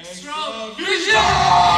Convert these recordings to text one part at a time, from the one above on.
Extra Vision!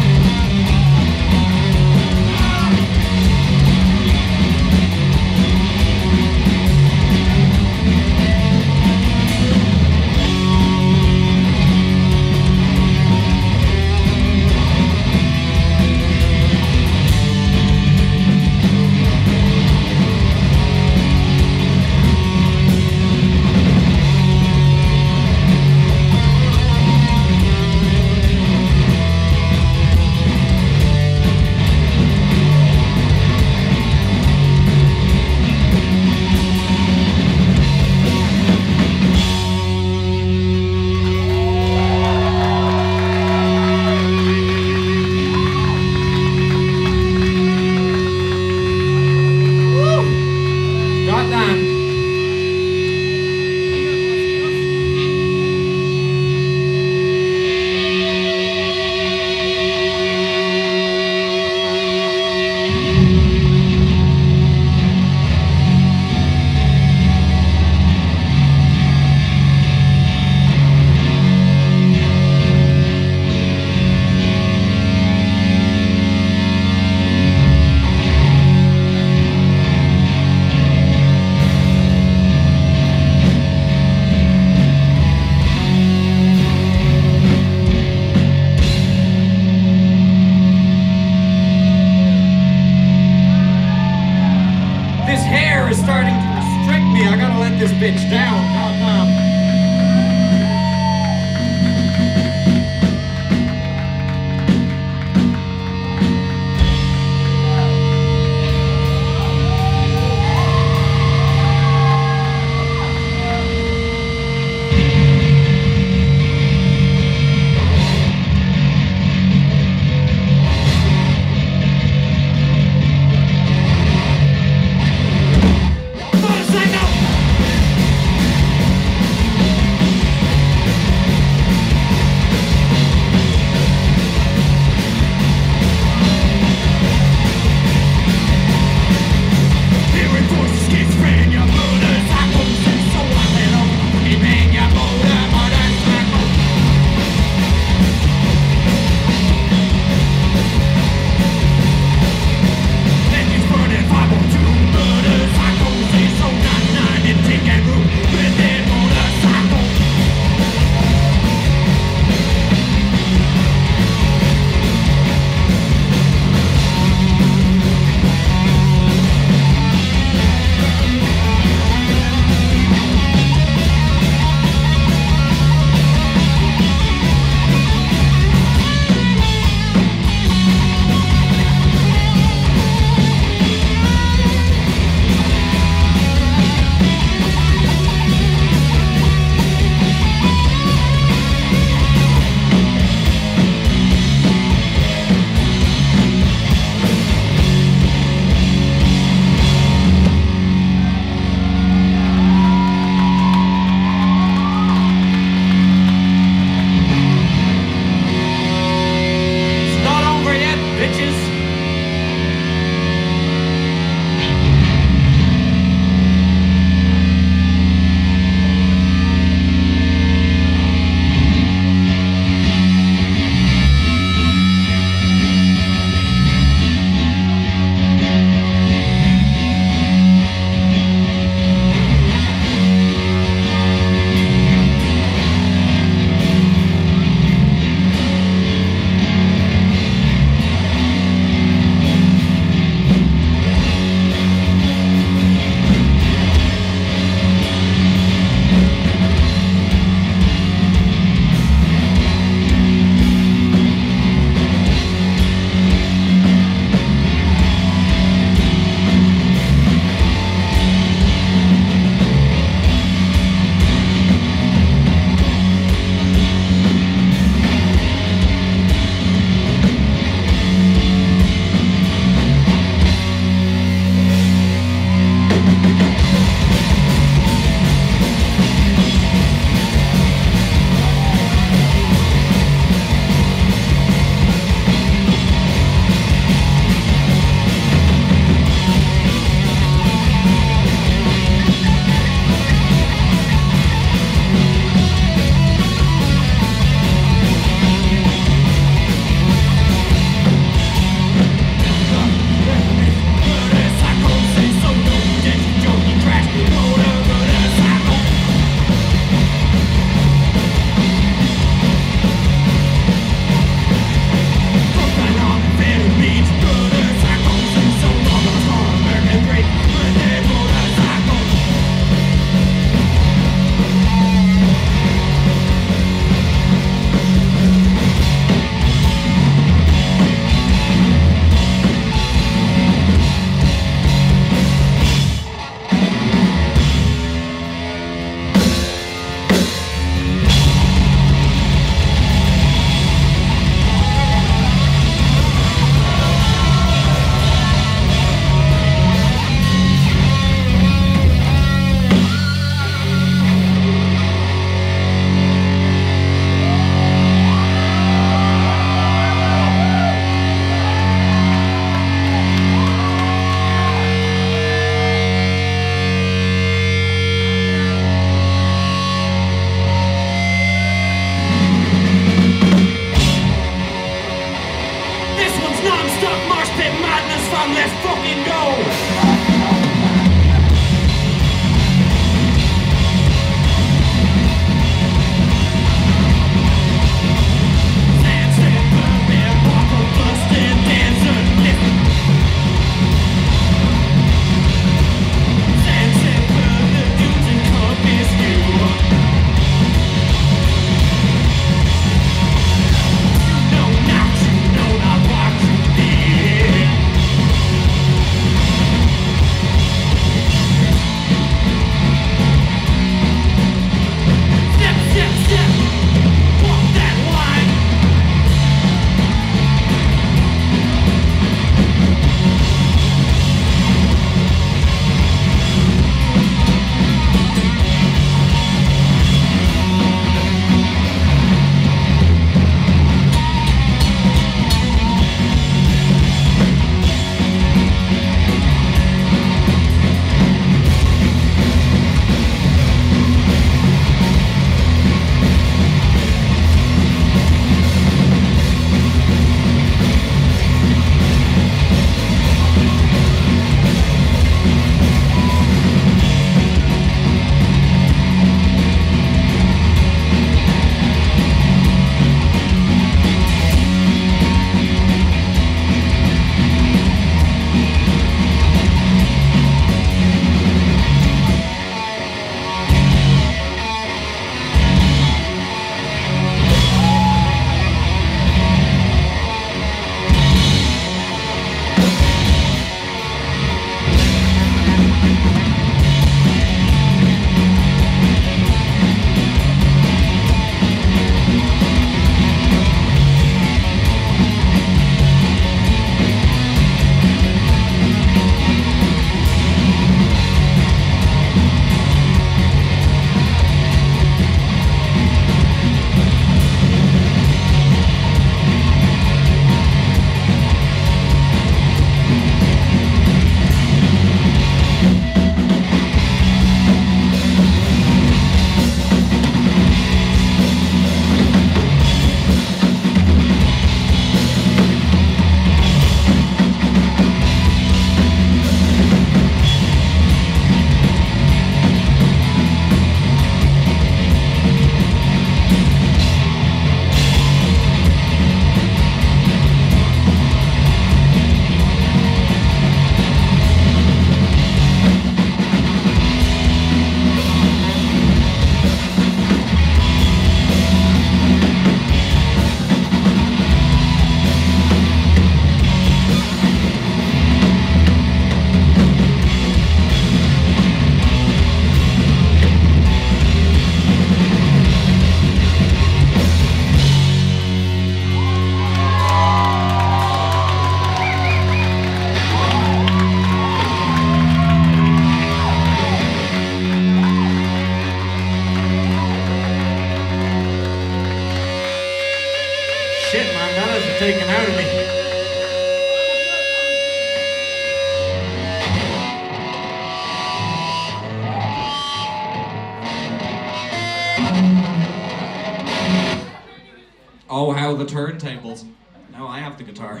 Oh, how the turntables. Now I have the guitar.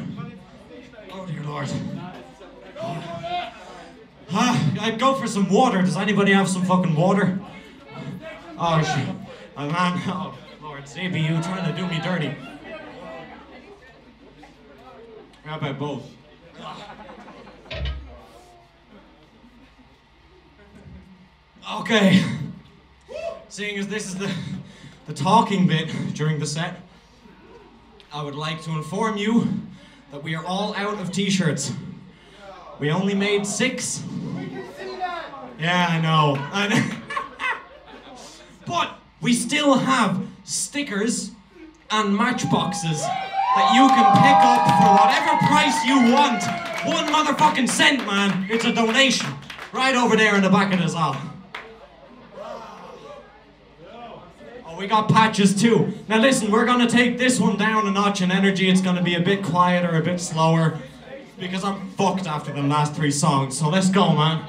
Oh, dear Lord. Ah, I'd go for some water. Does anybody have some fucking water? Oh, shit. Oh, man. Oh, Lord, CPU trying to do me dirty. How about both? Okay. Seeing as this is the, the talking bit during the set, I would like to inform you that we are all out of t-shirts. We only made six. Yeah, I know. I know. but we still have stickers and matchboxes that you can pick up for whatever price you want. One motherfucking cent, man. It's a donation. Right over there in the back of this aisle. Oh, we got patches too. Now listen, we're gonna take this one down a notch in energy. It's gonna be a bit quieter, a bit slower. Because I'm fucked after the last three songs. So let's go, man.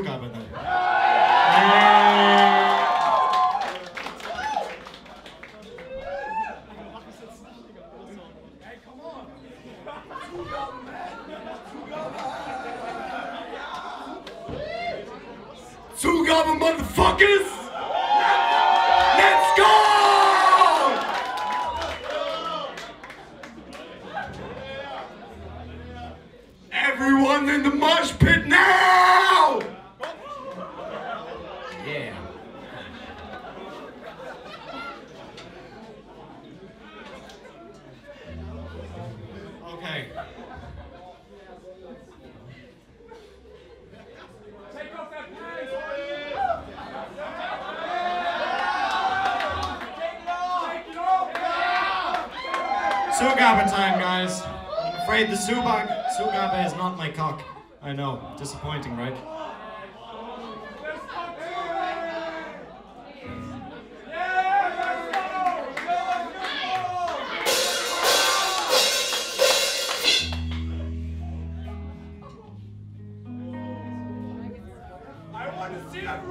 Have to do it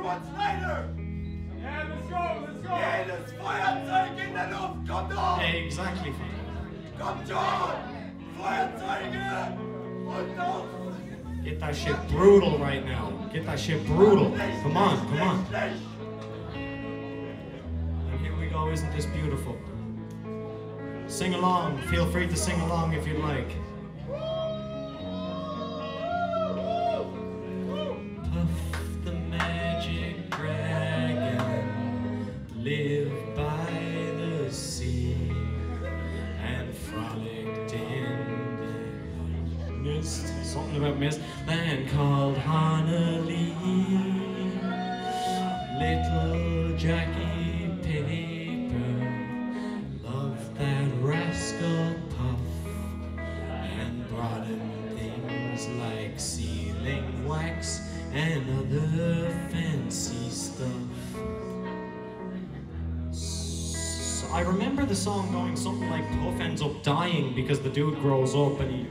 everyone's later! Yeah, let's go, let's go! Jedes Feuerzeug in der Luft, kommt auf! Exactly. Kommt schon! Feuerzeuge! Und auf! Get that shit brutal right now. Get that shit brutal. Come on, come on. And here we go, isn't this beautiful? Sing along. Feel free to sing along if you'd like. Puff ends up dying because the dude grows up and he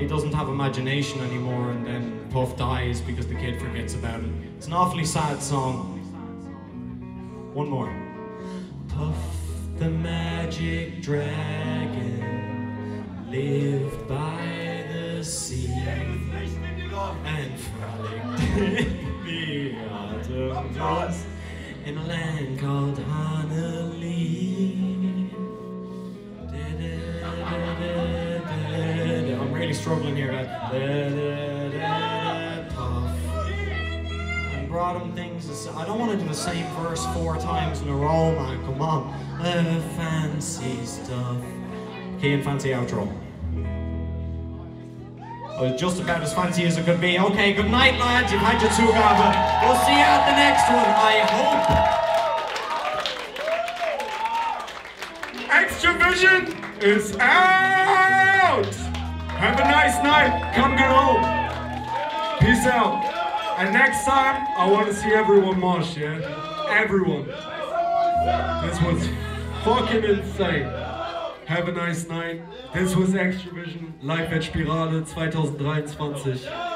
he doesn't have imagination anymore and then Puff dies because the kid forgets about it. It's an awfully sad song. One more. Puff the magic dragon lived by the sea and frolicked in the autumn in a land called Honolulu. I'm really struggling here. Puff and brought him things. I don't want to do the same verse four times in a row, man. Come on. Fancy stuff. Key and fancy outro. Oh, just about as fancy as it could be. Okay, good night, lads. You've had your Zugabe. We'll see you at the next one, I hope. Xtra-Vision is out! Have a nice night. Come get home. Peace out. And next time, I want to see everyone mosh, yeah? Everyone. This was fucking insane. Have a nice night. This was Xtra-Vision, live at Spirale 2023.